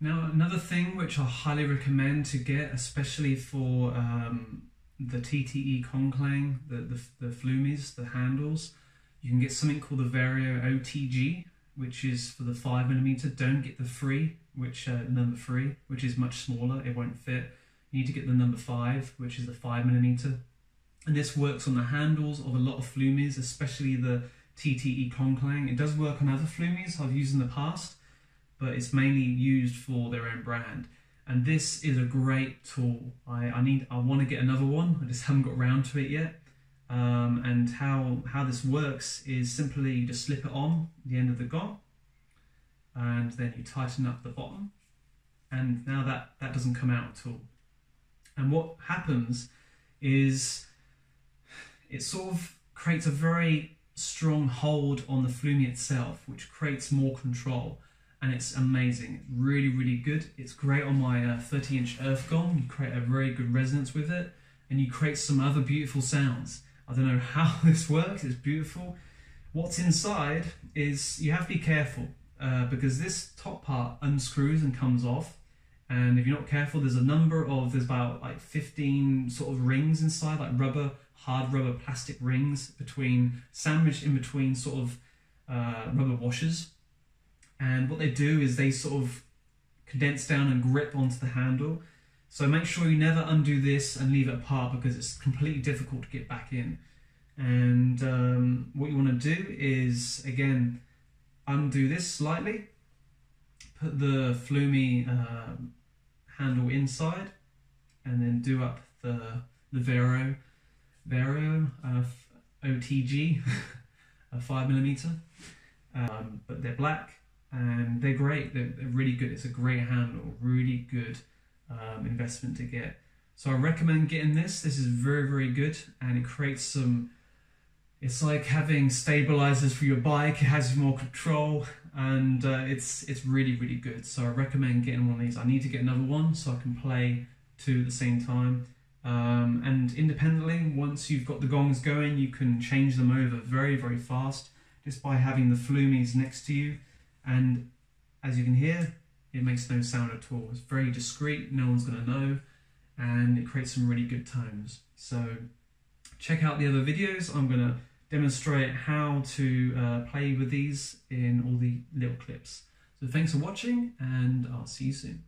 Now, another thing which I highly recommend to get, especially for um, the TTE KongKlang, the, the, the Flumies, the handles, you can get something called the Vario OTG, which is for the 5mm. Don't get the 3, which uh, number 3, which is much smaller, it won't fit. You need to get the number 5, which is the 5mm. And this works on the handles of a lot of Flumies, especially the TTE KongKlang. It does work on other Flumies I've used in the past, but it's mainly used for their own brand. And this is a great tool. I, I need, I want to get another one. I just haven't got around to it yet. Um, and how how this works is simply you just slip it on the end of the gong, and then you tighten up the bottom, and now that that doesn't come out at all. And what happens is it sort of creates a very strong hold on the flumi itself, which creates more control and it's amazing. It's really, really good. It's great on my uh, 30 inch earth gong. You create a very good resonance with it and you create some other beautiful sounds. I don't know how this works, it's beautiful. What's inside is you have to be careful uh, because this top part unscrews and comes off. And if you're not careful, there's a number of, there's about like 15 sort of rings inside, like rubber, hard rubber plastic rings between, sandwiched in between sort of uh, rubber washers and what they do is they sort of condense down and grip onto the handle. So make sure you never undo this and leave it apart because it's completely difficult to get back in. And um, what you want to do is, again, undo this slightly, put the Flumi uh, handle inside, and then do up the, the Vero, Vero uh, OTG, a 5mm. Um, but they're black and they're great. They're, they're, really good. It's a great handle, really good um, investment to get. So I recommend getting this. This is very, very good, and it creates some. It's like having stabilizers for your bike. It has more control, and uh, it's it's really, really good. So I recommend getting one of these. I need to get another one so I can play two at the same time. Um, and independently, once you've got the gongs going, you can change them over very, very fast just by having the flumies next to you and as you can hear, it makes no sound at all. It's very discreet, no one's going to know, and it creates some really good tones. So check out the other videos. I'm going to demonstrate how to uh, play with these in all the little clips. So thanks for watching, and I'll see you soon.